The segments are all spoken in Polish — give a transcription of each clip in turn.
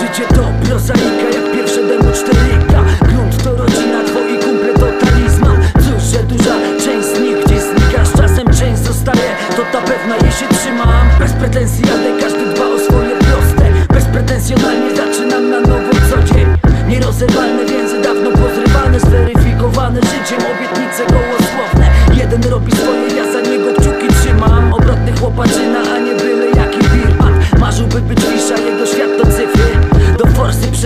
Życie to prozaika jak pierwsze demo czteryka Grunt to rodzina, twoi kumple to talizman. Cóż, że duża część z nich gdzieś znika Z czasem część zostaje, to ta pewna je się trzymam Bez pretensji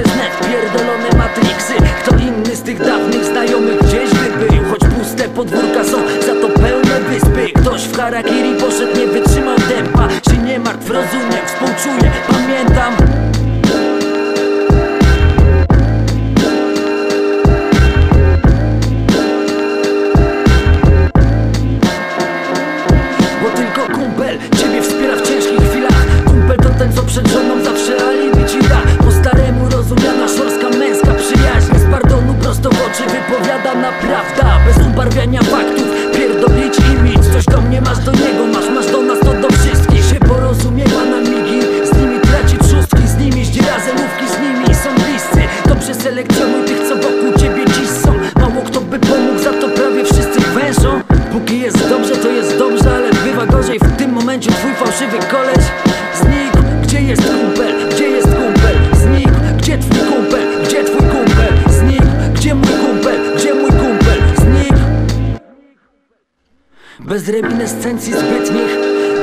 net, pierdolone matrixy. Kto inny z tych dawnych znajomych gdzieś by był Choć puste podwórka są, za to pełne wyspy. Ktoś w harakiri poszedł, nie wytrzymał tempa. Się nie martw, rozumiem, współczuję, pamiętam. Ciebie wspiera w ciężkich chwilach. Kumpel to ten co przed żoną zawsze alibi ci da oczy wypowiadana prawda Bez ubarwiania faktów Pierdolić imidż. Coś do mnie masz do niego Masz, masz do nas to do wszystkich. Się porozumiewa na migi Z nimi traci trzustki Z nimi zdziera zemówki Z nimi są bliscy. Dobrze selekcjonuj tych co wokół ciebie dziś są. Mało kto by pomógł Za to prawie wszyscy wężą. Póki jest dobrze to jest dobrze Ale bywa gorzej w tym momencie. Twój fałszywy koleś Znikł? Gdzie jest kumpel? Bez reminiscencji zbytnich.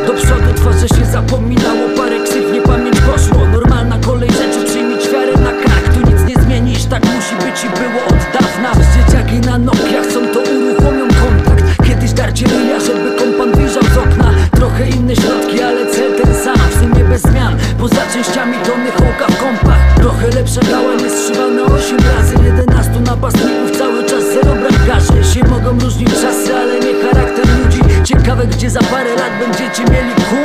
Do przodu twarze się zapominało Parę krzyw, nie pamięć poszło. Normalna kolej rzeczy, przyjmij wiarę na kark Tu nic nie zmienisz, tak musi być i było od dawna. Dzieciaki na Nokiach są to uruchomią kontakt Kiedyś darcie ryja, żeby kompan wyjrzał z okna. Trochę inne środki, ale cel ten sam. W sumie bez zmian, poza częściami tony hołka w kompach. Trochę lepsza gała, nie zszywana osiem razy. 11 napastników, cały czas zero bramkarzy Się mogą różnić czasy, gdzie za parę lat będziecie mieli kumpli